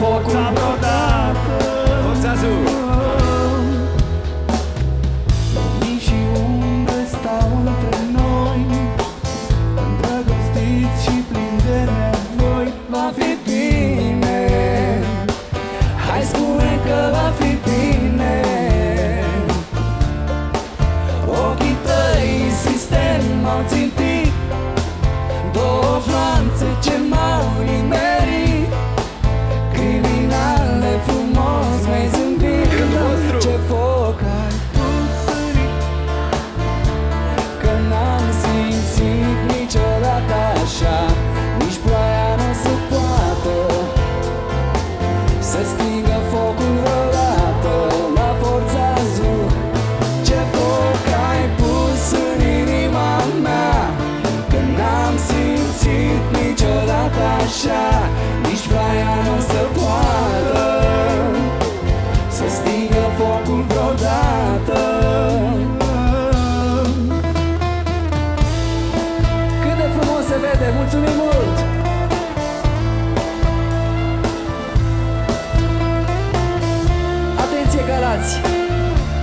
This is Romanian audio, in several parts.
foco. tá brotando. Mulțumim mult! Atenție, galați!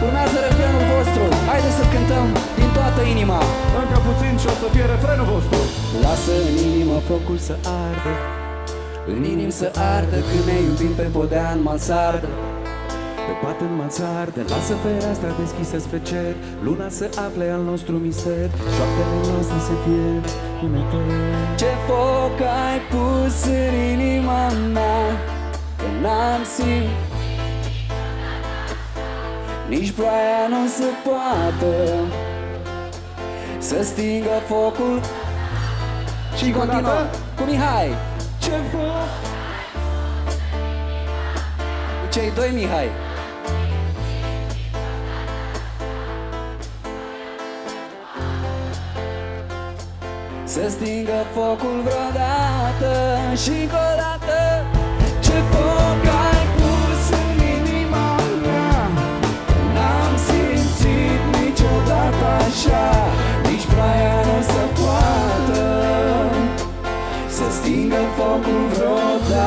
Urmează refrenul vostru! Haideți să cântăm din toată inima! Încă puțin și o să fie refrenul vostru! Lasă în inimă focul să ardă în inim să ardă Când ne iubim pe podea în mansardă pe pat în mansardă Lasă fereastra deschisă spre cer Luna să afle al nostru mister Șoaptele noastre se pierd în eter Ce foc ai pus în inima mea Că n-am simt nici ploaia nu se poate Să stingă focul. Și continuă cu Mihai. Ce foc? Cei doi Mihai Să stingă focul vreodată și încă o dată. Ce foc ai pus în inima mea? N-am simțit niciodată așa Nici ploaia nu se poată Să stingă focul vreodată.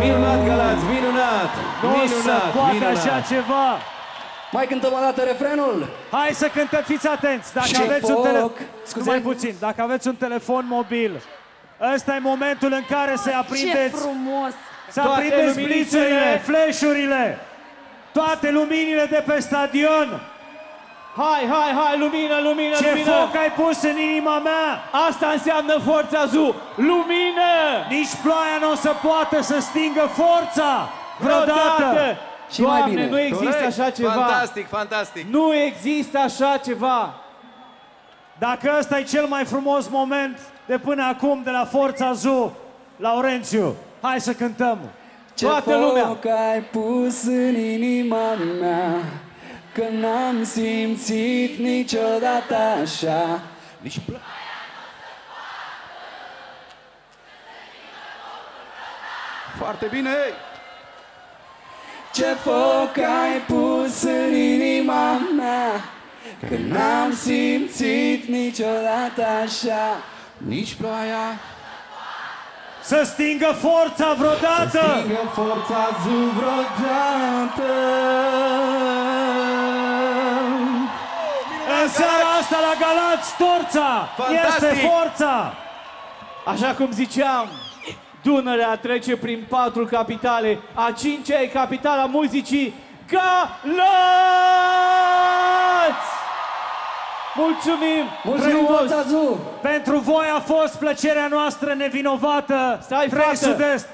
Minunat, Galați, minunat Nu se Minunat, poate minunat. așa ceva. Mai cântăm o dată refrenul? Hai să cântăm, fiți atenți. Dacă Ce aveți un foc. telefon... Scuze? Mai puțin. Dacă aveți un telefon mobil, ăsta e momentul în care să Ce aprindeți, frumos! să Toate aprindeți luminițele. blițurile, flash-urile, toate luminile de pe stadion. Hai, hai, hai, lumină, lumină, Ce lumină! foc ai pus în inima mea? Asta înseamnă forța Zu! Lumină! Nici ploaia nu o să poată să stingă forța vreodată. Și mai Doamne, bine. nu există Corect. așa ceva! Fantastic, fantastic Nu există așa ceva! Dacă ăsta e cel mai frumos moment de până acum de la Forța Zu, Laurențiu, hai să cântăm. Ce Toată foc lumea. ai pus în inima mea Că n-am simțit niciodată așa Nici pl- Foarte bine Ce foc ai pus în inima mea Că n-am simțit niciodată așa Nici ploaia Să stingă forța vreodată! Stingă forța zu vreodată În seara asta la Galați, Torța Fantastic! este forța! Așa cum ziceam, Dunărea trece prin patru capitale, a cincea e capitala muzicii Galați! Mulțumim! Mulțumim, frumos! Forța Zu! Pentru voi a fost plăcerea noastră nevinovată. Stai, Trei fată! Sud-Est.